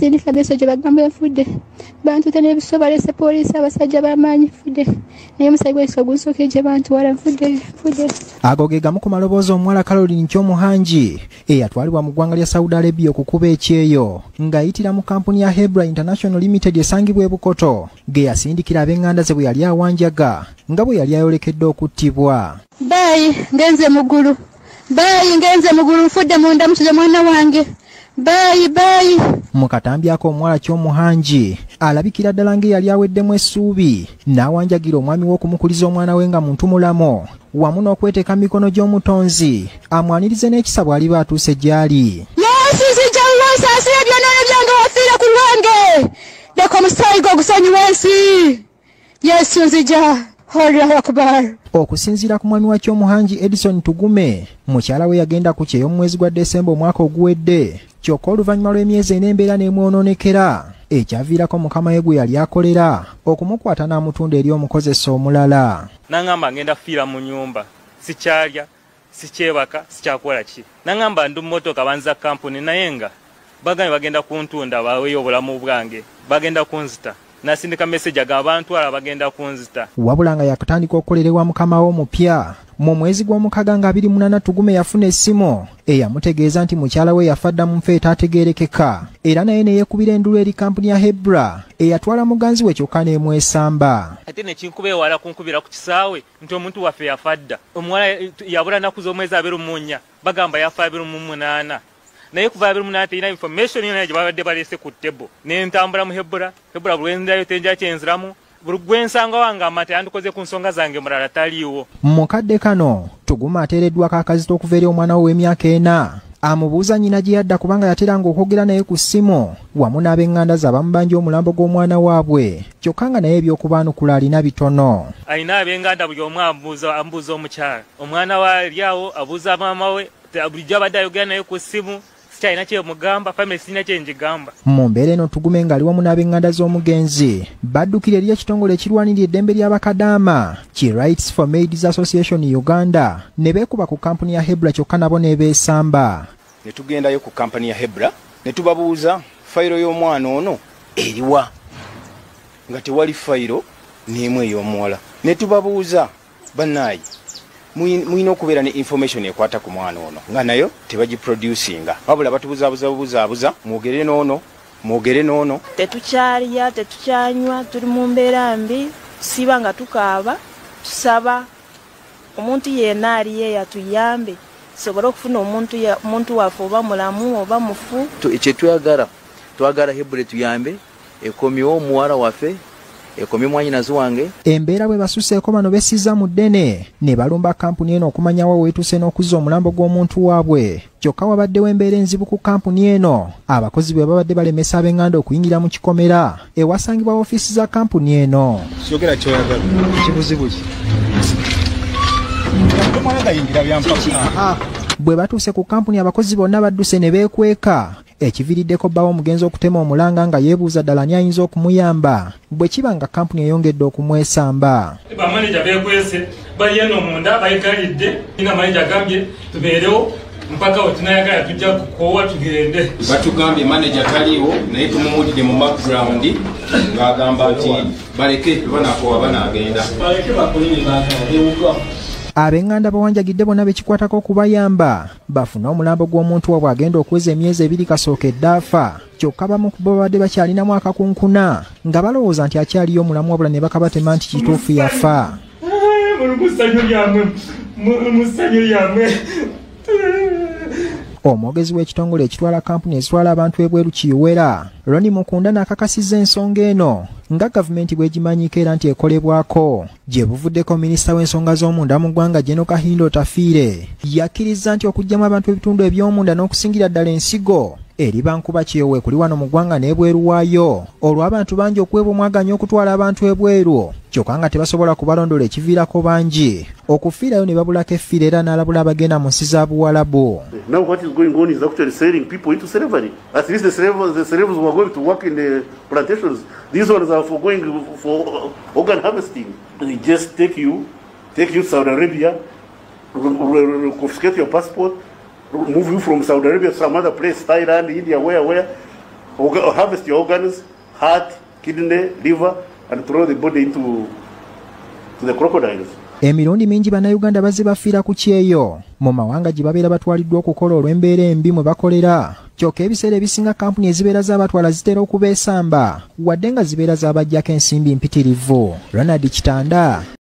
basindika mesoje bagamba enfudde bantu te n'ebiso balese poliisi abasajja bamaanyi nfudde naye omusayi gwaiso gunsooke gye bantwala nfudde nfudde ago ge gamu ku maloboozi omuwala caroline kyomuhangi eyatwalibwa mu ggwanga lya saudi arabia okukuba ekyeyo ng'ayitira mu kampuni ya hebra international limited esangibwa ebukoto ge yasindikira ab'eŋŋanda ze bwe yali awanjaga nga bwe yali ayolekedde okuttibwa baayi ngenze muggulu baayi ngenze muggulu nfudde mundamukize mwana wange. Baayi baayi mu katambi ako omuwala kyomuhangi alabikira ddala ng'eyali aweddemu essuubi n'awanjagira omwami w'okumukuliza omwana we nga muntu mulamu wamu n'okweteeka mu mikono gy'omutonzi amwanirize n'ekisa bw'aliba atuuse gy'ali. Yesu nzija lwasaasira ebyonoono byange wafiira ku lwange. Leka omusaayi gwe ogusonyiwa ensi. Yesu nzija okusinziira ku mwami wa kyomuhangi edison tugume mukyala we yagenda ku kyeyo mwezi gwa desemba omwaka oguwedde kyokka oluvannyuma lw'emyezi ena embeera n'emwonoonekera ekyaviirako mukama we gwe yali akolera okumukwata n'amutunda eri omukozesa omulala. Naŋŋamba ngenda kufiira mu nyumba sikyalya sikyebaka sikyakola ki? Naŋŋamba ndi mmotoka banza kampuni naye nga bagambye bagenda kuntunda baweyo obulamu bwange bagenda kunzita nasindika meseji aga bantwala bagenda kunzita. Wabula nga yakutandika okukolera ewa mukama we omupya mu mwezi gw'omukaga nga 28 tugume yafuna essimu. Eyamutegeeza nti mukyala we yafa dda mu nfa etaategeerekeka era naye ne yeekubira endulu eri kampuni ya hebra. Eyatwala muganzi we kyokka n'emwesamba ate nekinkuba ewala kunkubira ku kisaawe nti omuntu waffe yafa dda. Omuwala yabula naku z'omwezi abiri mu nnya bagamba yafa abiri mu munaana naye kuva abiri munaana terina information yona gye babadde baleese ku tebo nentambula mu hebura hebura bulwenzirayo tenja kyenziramu gwensanga wange amata yandikoze ku nsonga zange mulala taliiwo. Mu kadde kano tuguma ateereddwako akazita okuva eri omwana we w'emyaka ena. Amubuuza nnyina gye yadda kubanga yateranga okwogera naye ku ssimu wamu n'ab'eŋŋanda ze abamubanja omulambo gw'omwana waabwe. Kyokka nga naye ebyokubaanukula alina bitono. Alina ab'enganda buli omu amubuuza omukyala. Omwana we aliawo abuuza maama we bulijjo abadde ayogera naye ku ssimu sikyalina kyemugamba famire sirina kyenjigamba mu mbeera eno tugume ng'ali wamu n'ab'eŋŋanda z'omugenzi. Baddukira eri ekitongole ekirwanirira eddembe ly'abakadaama ki rights for maids association uganda. Ne beekuba ku kampuni ya hebra kyokka nabo n'ebeesamba ne tugendayo ku kampani ya hebra ne tubabuuza fayiro y'omwana ono eriwa nga tewali fayiro n'emu ey'omuwala. Ne tubabuuza bannaayi mulina okubeera ne information ekwata ku mwana ono. Nga nayo tebagiproducinga. Wabula batubuzaabuza bubuzaabuza mwogere n'ono mwogere n'ono. Tetukyalya tetukyanywa tuli mu mbeera mbi. Tusiiba nga tukaaba tusaba omuntu yenna aliyo yatuyambe. Tusobole okufuna omuntu waffe oba mulamu oba mufu. Kyetwagala twagala hebule tuyambe ekomyewo omuwala waffe ekomye mwanyinazi wange embeera bwe basuseeko bano bessiza mu ddene ne balumba kampuni eno okumanyawo weetuuse n'okuzza omulambo gw'omuntu waabwe. Kyokka wabaddewo embeera enzibu ku kampuni eno abakozi bwe babadde balemesa ab'eŋŋanda okuyingira mu kikomera ewasangibwa ofiisi za kampuni eno. Kyogera kyoyagala. Kibuzibu ki? Bwe batuuse ku kampuni abakozi bonna badduse ne beekweka ekiviiriddeko bbawo omugenzi okutema omulanga nga yeebuuza ddala ani ayinza okumuyamba. Bwe kiba nga kampuni eyongedde okumwesamba. Bamaneja bekwese bali eno munda bayigalidde ina maneja agambye tubeerewo mpaka wetunayagala tujja kukoowa tugende. Batugambye maneja taliiwo naye tumumuwulidde mu background ng'agamba nti baleke banakoowa banaagenda ab'eŋŋanda bawanjagidde bonna bekikwatako okubayamba. Bafune omulambo gw'omuntu waabwe agenda okuweza emyezi ebiri kasooka eddaafa kyokka bamu ku bo babadde bakyalinamu akakunkuna nga balowooza nti akyaliyo omulamu wabula ne bakabatema nti kituufu yafa. Musanyu lyamwe musanyu lyamwe. Omwogezi w'ekitongole ekitwala kampuni ezitwala abantu ebweru kiwera roni mukunda n'akakasizza ensonga eno nga gavumenti bw'egimanyiika era nti ekolebwako gye buvuddeko minisita w'ensonga z'omunda mu ggwanga jeno kahindo tafiire yakkiriza nti okuggyamu abantu ebitundu eby'omunda n'okusingira ddala ensigo eriba nkuba kyewe kuli wano mu ggwanga n'ebweru waayo olw'abantu bangi okuweebwa omwaganya okutwala abantu ebweru kyokka nga tebasobola kubalondola ekiviirako bangi. Okufiirayo ne babulako effiira era n'alabula abagenda mu nsi za buwalabu. Now what is going on is actually selling people into slavery. At least the slaves, the slaves who are going to work in the plantations, these ones are for going for organ harvesting. They just take you, take you to Saudi Arabia, confiscate your passport, move you from Saudi Arabia to some other place, Thailand, India, where, where, or harvest your organs, heart, kidney, liver, and throw the body into to the crocodiles. emirundi mingi bannayuganda bazze bafiira ku kyeyo mu mawanga gye babeera batwaliddwa okukola olw'embeera embi mwe bakolera kyokka ebiseera ebisinga kampuni ezibeera z'abatwala zitera okubeesamba wadde nga zibeera z'abajjako ensimbi mpitirivu. Ronald kitanda